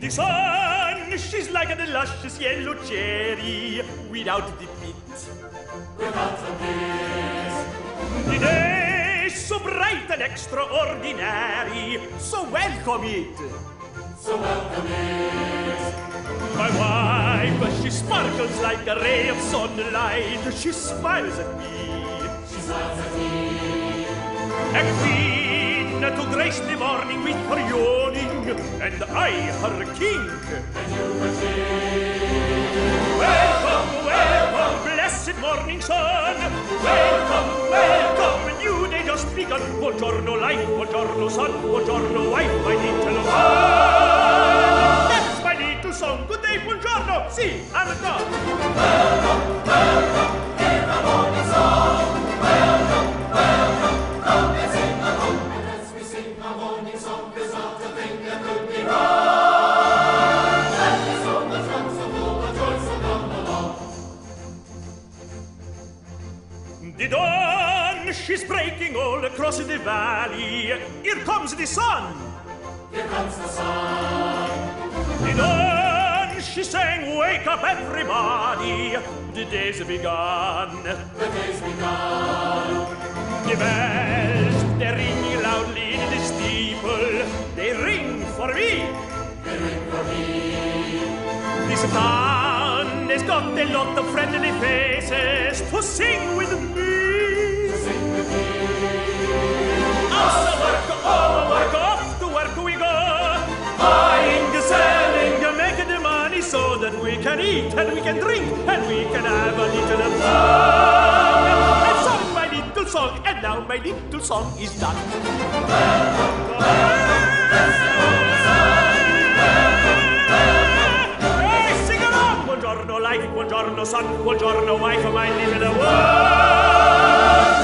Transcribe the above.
The sun, she's like the luscious yellow cherry without the pit. Without the pit. The day is so bright and extraordinary, so welcome it. So welcome it. My wife, she sparkles like a ray of sunlight, she smiles at me. I've been to grace the morning with her yawning, and I her king. And you her king. Welcome, welcome, blessed morning sun. Welcome, welcome, new day just begun. Buongiorno life, buongiorno sun, buongiorno wife, my little one. That's my little song. Good day, buongiorno. See, si, I'm a dog. The dawn, she's breaking all across the valley. Here comes the sun. Here comes the sun. The dawn, she sang, wake up everybody. The day's have begun. The day's have begun. The bells, they ring loudly in the steeple. They ring for me. They ring for me. This town has got a lot of friendly faces to sing with me. Work, work, work we go. Buying, selling, making the money so that we can eat and we can drink and we can have a little fun. And sung my little song, and now my little song is done. Buongiorno sun, buongiorno wife, my little world.